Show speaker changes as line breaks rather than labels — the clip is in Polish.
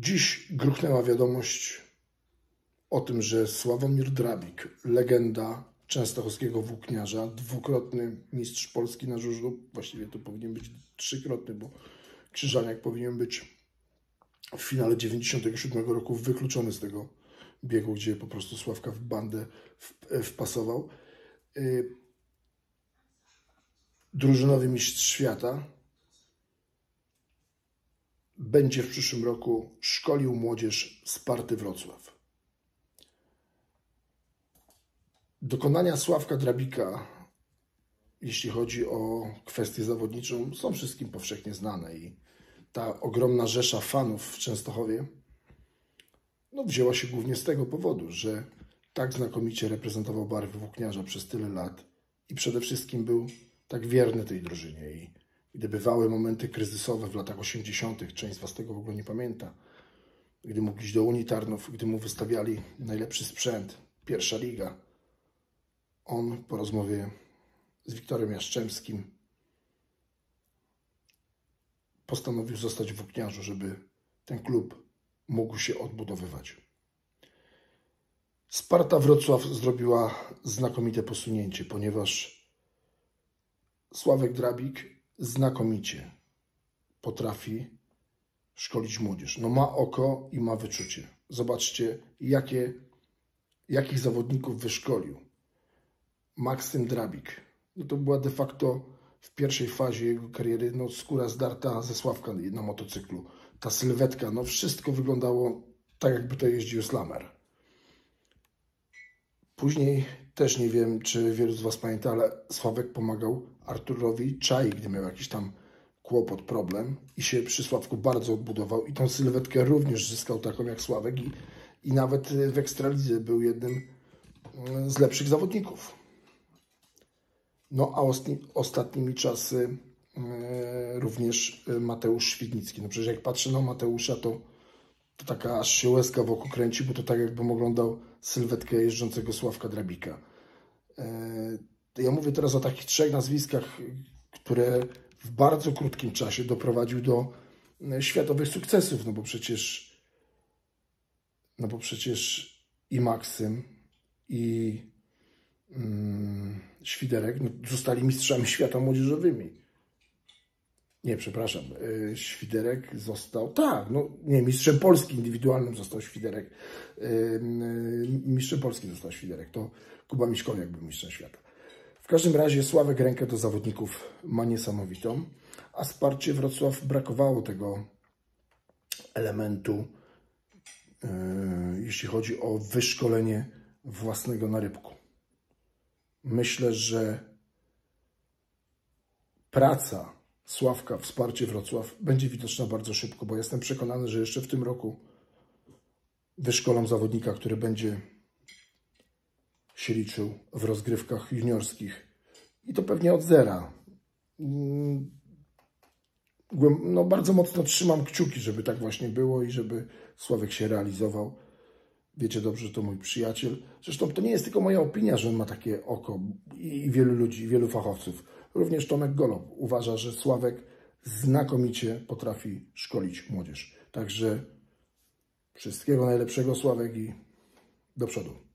Dziś gruchnęła wiadomość o tym, że Sławomir Drabik, legenda częstochowskiego włókniarza, dwukrotny mistrz Polski na żużlu, właściwie to powinien być trzykrotny, bo Krzyżaniak powinien być w finale 97 roku wykluczony z tego biegu, gdzie po prostu Sławka w bandę wpasował. Y, drużynowy mistrz świata będzie w przyszłym roku szkolił młodzież Sparty Wrocław. Dokonania Sławka Drabika, jeśli chodzi o kwestię zawodniczą, są wszystkim powszechnie znane i ta ogromna rzesza fanów w Częstochowie no, wzięła się głównie z tego powodu, że tak znakomicie reprezentował barwy włókniarza przez tyle lat i przede wszystkim był tak wierny tej drużynie i gdy bywały momenty kryzysowe w latach 80., część z Was tego w ogóle nie pamięta, gdy mógł iść do Unii Tarnów, gdy mu wystawiali najlepszy sprzęt, pierwsza liga, on po rozmowie z Wiktorem Jaszczemskim postanowił zostać w włókniarzu, żeby ten klub mógł się odbudowywać. Sparta Wrocław zrobiła znakomite posunięcie, ponieważ Sławek Drabik znakomicie potrafi szkolić młodzież. No ma oko i ma wyczucie. Zobaczcie, jakie, jakich zawodników wyszkolił. Maksym Drabik. No to była de facto w pierwszej fazie jego kariery no, skóra zdarta ze Sławka na motocyklu. Ta sylwetka, no wszystko wyglądało tak, jakby to jeździł Slamer. Później też nie wiem, czy wielu z Was pamięta, ale Sławek pomagał Arturowi Czai, gdy miał jakiś tam kłopot, problem i się przy Sławku bardzo odbudował i tą sylwetkę również zyskał taką jak Sławek i, i nawet w Ekstralidze był jednym mm, z lepszych zawodników. No a ostatnimi czasy e, również Mateusz Świdnicki. No przecież jak patrzę na Mateusza, to, to taka aż się łezka wokół kręci, bo to tak jakbym oglądał sylwetkę jeżdżącego Sławka Drabika. E, ja mówię teraz o takich trzech nazwiskach, które w bardzo krótkim czasie doprowadził do e, światowych sukcesów, no bo przecież no bo przecież i Maksym, i mm, Świderek no, zostali mistrzami świata młodzieżowymi. Nie, przepraszam. E, Świderek został, tak, no nie, mistrzem Polski indywidualnym został Świderek. Mistrzem Polski został Świderek. To Kuba Miszkowiak był mistrzem świata. W każdym razie Sławek rękę do zawodników ma niesamowitą, a Sparcie Wrocław brakowało tego elementu, jeśli chodzi o wyszkolenie własnego narybku. Myślę, że praca Sławka, wsparcie Wrocław będzie widoczna bardzo szybko, bo jestem przekonany, że jeszcze w tym roku wyszkolam zawodnika, który będzie się liczył w rozgrywkach juniorskich. I to pewnie od zera. Mm, no, bardzo mocno trzymam kciuki, żeby tak właśnie było i żeby Sławek się realizował. Wiecie dobrze, że to mój przyjaciel. Zresztą to nie jest tylko moja opinia, że on ma takie oko i wielu ludzi, wielu fachowców. Również Tomek Golob uważa, że Sławek znakomicie potrafi szkolić młodzież. Także wszystkiego najlepszego Sławek i do przodu.